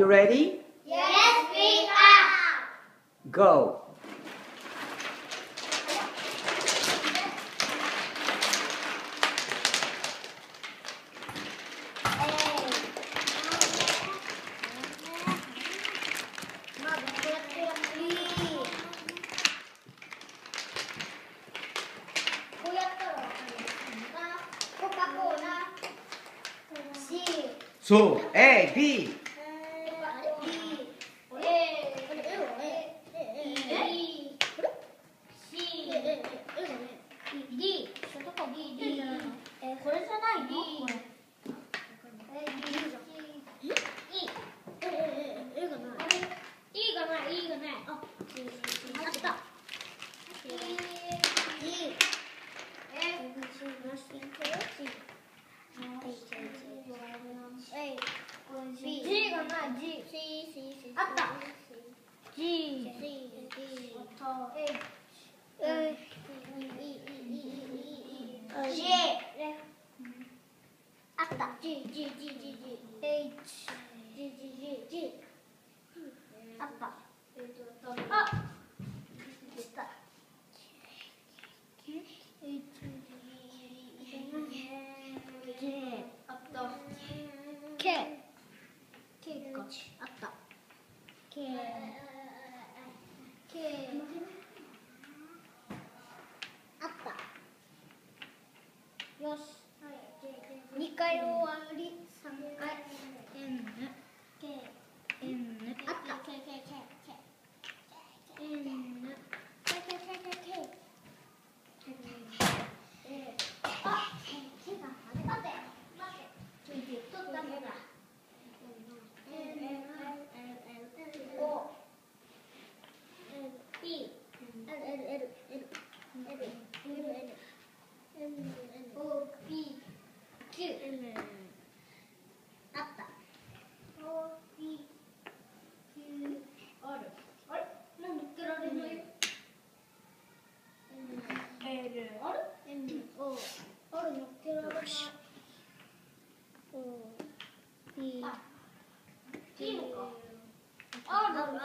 you ready? Yes, we are. Go. So A B った G がない G あった G G あった G G G G G H G G G G あったあ出た J あった K K かあった K K あった。よし。2回終わり。3回。N N あった K K K K N K K K K K あ、K が待て待て待てちょいちょい取ったのだ N N N O P L L L L L L L N O P Q あった O P Q R あれなんでつけられない L あれ N O R 乗っけられない O P あいいのか R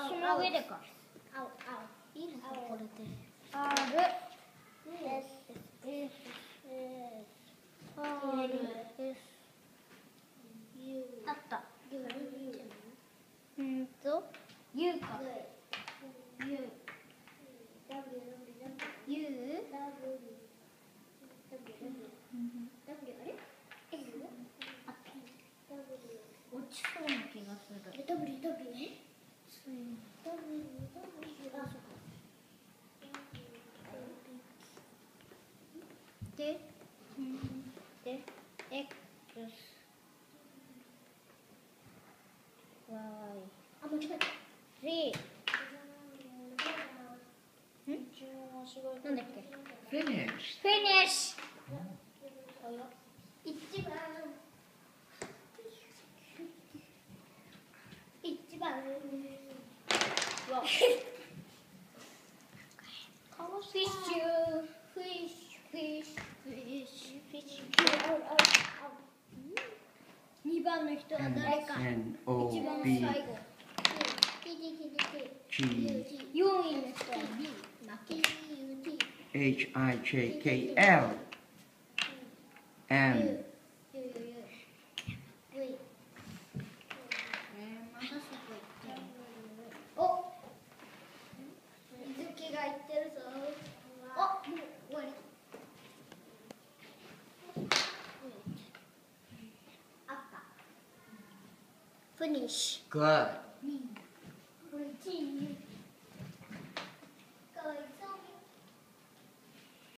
その上でか青青いいのかこれで R S R U あった。うんと U か。U U W あれ S あった。落ちそうな気がする W W ね。そうかで、で、X、Y、あ、間違えた。Z、ん？なんだっけ？Finish. フィニッシュ一番。一番。わ。フィッシュフィッシュフィッシュフィッシュフィッシュ二番の人は誰か N O 一番 B 最後 G 四位の人は B 負け H I J K L M finish. Good.